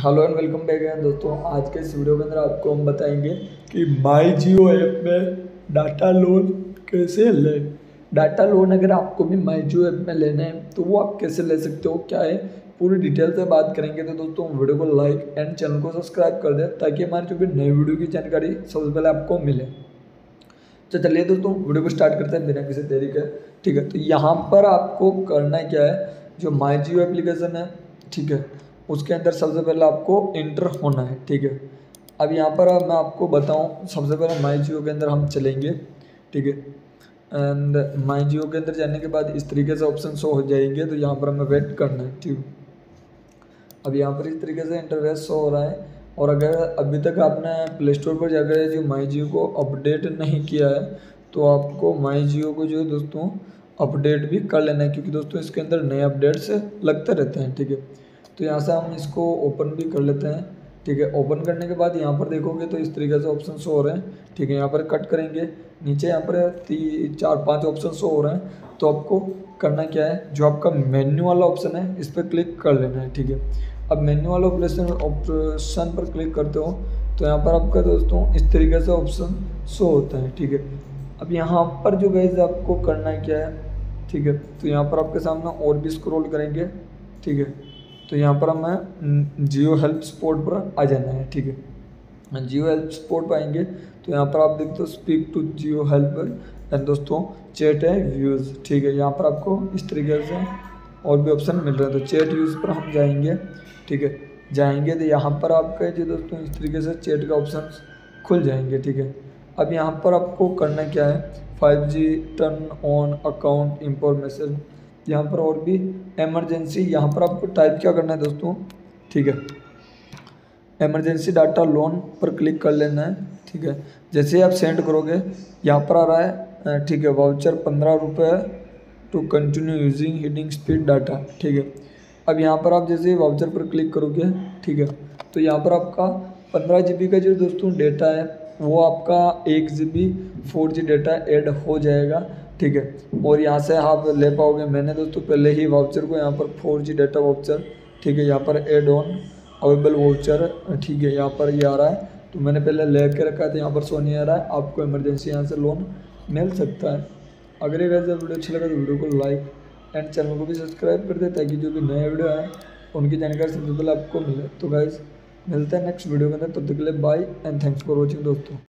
Hello and welcome back है दोस्तों। आज के इस वीडियो के अंदर आपको हम बताएँगे कि माई जियो ऐप में डाटा लोन कैसे लें। डाटा लोन अगर आपको भी माई जियो ऐप में लेना है तो वो आप कैसे ले सकते हो, क्या है, पूरी डिटेल से बात करेंगे। तो दोस्तों वीडियो को लाइक एंड चैनल को सब्सक्राइब कर दें, ताकि हमारी जो भी नई वीडियो की जानकारी सबसे पहले आपको मिले। तो चलिए दोस्तों वीडियो को स्टार्ट करते हैं, बिना किसी देरी के। ठीक है तो यहाँ पर आपको करना क्या है, जो माई जियो एप्लीकेशन है, ठीक है उसके अंदर सबसे पहले आपको इंटर होना है, ठीक है? अब यहाँ पर मैं आपको बताऊँ, सबसे पहले माई जियो के अंदर हम चलेंगे, ठीक है? एंड माई जियो के अंदर जाने के बाद इस तरीके से ऑप्शन शो हो जाएँगे तो यहाँ पर हमें वेट करना है, ठीक अब यहाँ पर इस तरीके से इंटरवेस शो हो रहा है, और अगर अभी तक आपने प्ले स्टोर पर जाकर जो माई जियो को अपडेट नहीं किया है तो आपको माई जियो को जो है दोस्तों अपडेट भी कर लेना है, क्योंकि दोस्तों इसके अंदर नए अपडेट्स लगते रहते हैं, ठीक है? तो यहाँ से हम इसको ओपन भी कर लेते हैं। ठीक है ओपन करने के बाद यहाँ पर देखोगे तो इस तरीके से ऑप्शन शो हो रहे हैं। ठीक है, यहाँ पर कट करेंगे। नीचे यहाँ पर तीन चार, पाँच ऑप्शन शो हो रहे हैं। तो आपको करना क्या है, जो आपका मेन्यू वाला ऑप्शन है, इस पर क्लिक कर लेना है। ठीक है, अब मेन्यू वाला ऑपरेशन ऑप्शन पर क्लिक करते हो तो यहाँ पर आपका दोस्तों इस तरीके से ऑप्शन शो होता है। ठीक है, अब यहाँ पर जो गैस आपको करना क्या है, ठीक है तो यहाँ पर आपके सामने और भी स्क्रॉल करेंगे। ठीक है तो यहाँ पर हमें जियो हेल्प सपोर्ट पर आ जाना है, ठीक है? जियो हेल्प सपोर्ट पर आएँगे तो यहाँ पर आप देखते हो speak to Jio help, and दोस्तों, चैट है, व्यूज़, ठीक है? यहाँ पर आपको इस तरीके से और भी ऑप्शन मिल रहे है तो चैट यूज़ पर हम जाएँगे, ठीक है? जाएँगे तो यहाँ पर आपका जो दोस्तों, इस तरीके से चैट का ऑप्शन खुल जाएँगे, ठीक है? अब यहाँ पर आपको करना क्या है five G turn on account information यहाँ पर और भी एमरजेंसी यहाँ पर आपको टाइप क्या करना है दोस्तों? ठीक है। एमरजेंसी डाटा लोन पर क्लिक कर लेना है, ठीक है। जैसे ही आप सेंड करोगे, यहाँ पर आ रहा है ठीक है वाउचर पंद्रह रुपये to continue using heating speed data ठीक है। अब यहाँ पर आप जैसे वाउचर पर क्लिक करोगे, ठीक है तो यहाँ पर आपका पंद्रह जी का जो दोस्तों डेटा है, वो आपका एक G B four G data add हो जाएगा। ठीक है। और यहाँ से आप ले पाओगे, मैंने दोस्तों पहले ही वाउचर को यहाँ पर फोर जी डाटा वाउचर ठीक है, यहाँ पर एड ऑन अवेलेबल वाउचर ठीक है, यहाँ पर ये आ रहा है। तो मैंने पहले ले के रखा था, यहाँ पर सो नहीं आ रहा है, आपको इमरजेंसी यहाँ से लोन मिल सकता है। अगर ये वैसे वीडियो अच्छा लगा तो वीडियो को लाइक एंड चैनल को भी सब्सक्राइब कर दे, ताकि जो भी नए वीडियो आए, उनकी जानकारी सबसे पहले आपको मिले। तो गाइज़ मिलते हैं नेक्स्ट वीडियो के अंदर, तब तक के लिए bye and thanks for watching दोस्तों।